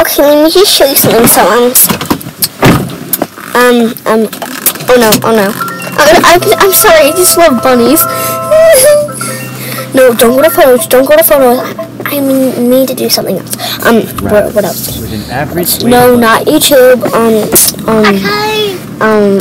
Okay, let me just show you something. So, um, um, um, oh no, oh no. Oh, I'm, I'm, I'm sorry, I just love bunnies. no, don't go to photos, don't go to photos. I need to do something else. Um, what, what else? No, not YouTube. Um, um, um.